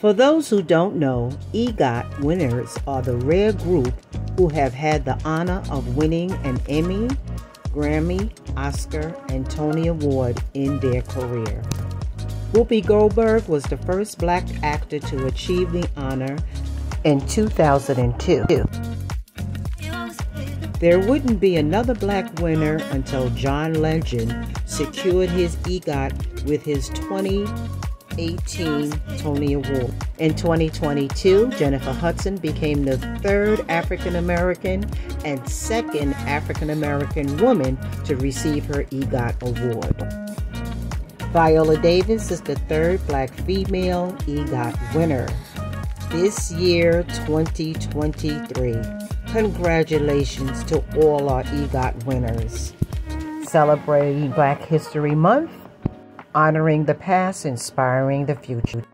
For those who don't know, EGOT winners are the rare group who have had the honor of winning an Emmy, Grammy, Oscar, and Tony Award in their career. Whoopi Goldberg was the first black actor to achieve the honor in 2002. There wouldn't be another black winner until John Legend secured his EGOT with his 2018 Tony Award. In 2022, Jennifer Hudson became the third African American and second African American woman to receive her EGOT award. Viola Davis is the third black female EGOT winner this year 2023. Congratulations to all our EGOT winners. Celebrating Black History Month, honoring the past, inspiring the future.